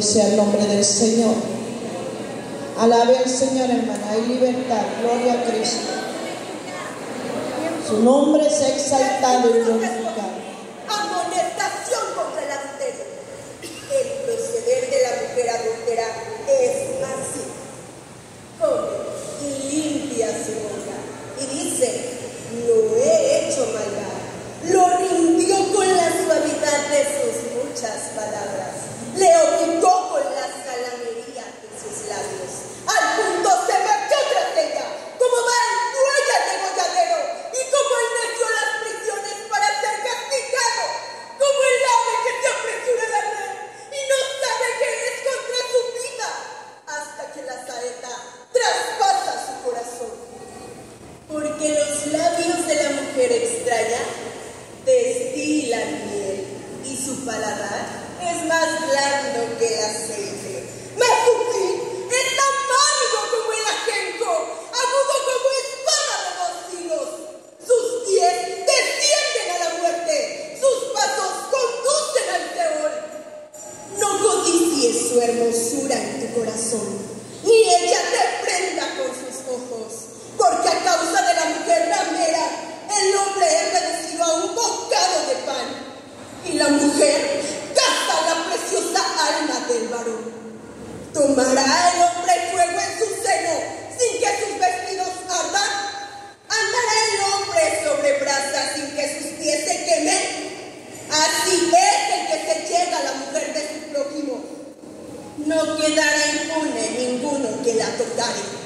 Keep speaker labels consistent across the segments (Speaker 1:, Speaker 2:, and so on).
Speaker 1: sea el nombre del Señor. Alabe al Señor, hermana. Hay libertad. Gloria a Cristo. Su nombre ha exaltado y glorificado.
Speaker 2: Amonestación contra el adulterio. El proceder de la mujer adúltera es así. Come y limpia su boca. Y dice, no he hecho maldad. Lo rindió con la suavidad de sus muchas palabras. Le obligó con la salamería de sus labios. Al punto se marchó tras ella, como va el buey al degolladero, y como el necio a las prisiones para ser castigado, como el ave que se apresura a la red y no sabe que es contra su vida, hasta que la saeta traspasa su corazón. Porque los labios de la mujer extraña destilan miel y su paladar es más blando que el aceite. Mazuki es amargo como el ajenco, agudo como espada de dos. Sus pies descienden a la muerte, sus pasos conducen al Seol. No codicies su hermosura en tu corazón, ¿Tomará el hombre fuego en su seno sin que sus vestidos ardan? ¿Andará el hombre sobre brasas sin que sus pies se quemen? Así es el que se llega a la mujer de su prójimo. No quedará impune ninguno que la tocare.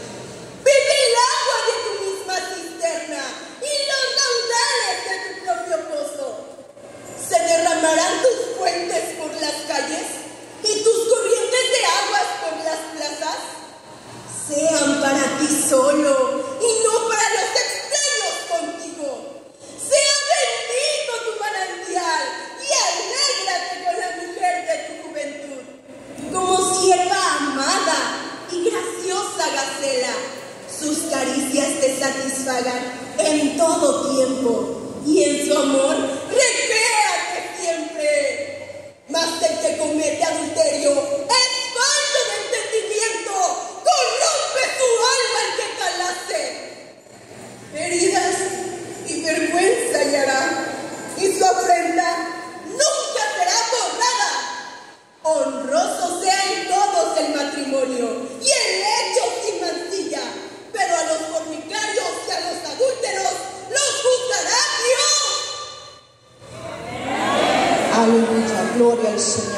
Speaker 2: Para ti solo y no para los extraños contigo. Sea bendito tu manantial y alégrate con la mujer de tu juventud. Como sierva amada y graciosa gacela, sus caricias te satisfagan en todo tiempo Gloria al